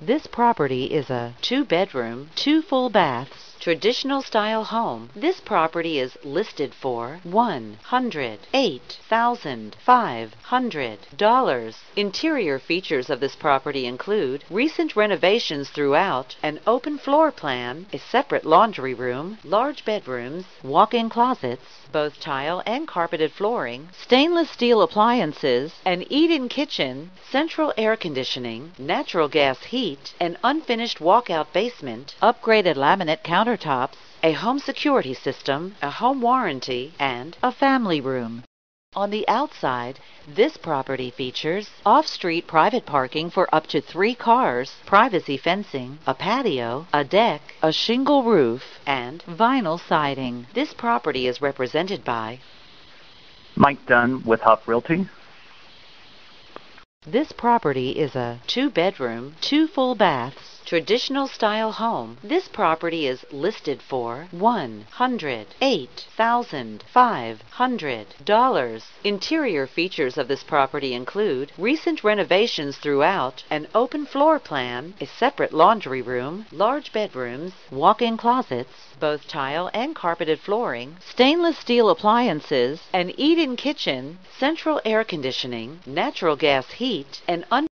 This property is a two bedroom, two full baths, traditional style home. This property is listed for $108,500. Interior features of this property include recent renovations throughout, an open floor plan, a separate laundry room, large bedrooms, walk-in closets, both tile and carpeted flooring, stainless steel appliances, an eat-in kitchen, central air conditioning, natural gas heat, an unfinished walkout basement, upgraded laminate countertops, a home security system, a home warranty, and a family room. On the outside, this property features off-street private parking for up to three cars, privacy fencing, a patio, a deck, a shingle roof, and vinyl siding. This property is represented by Mike Dunn with Huff Realty. This property is a two bedroom, two full baths, traditional style home. This property is listed for $108,500. Interior features of this property include recent renovations throughout, an open floor plan, a separate laundry room, large bedrooms, walk-in closets, both tile and carpeted flooring, stainless steel appliances, an eat-in kitchen, central air conditioning, natural gas heat, and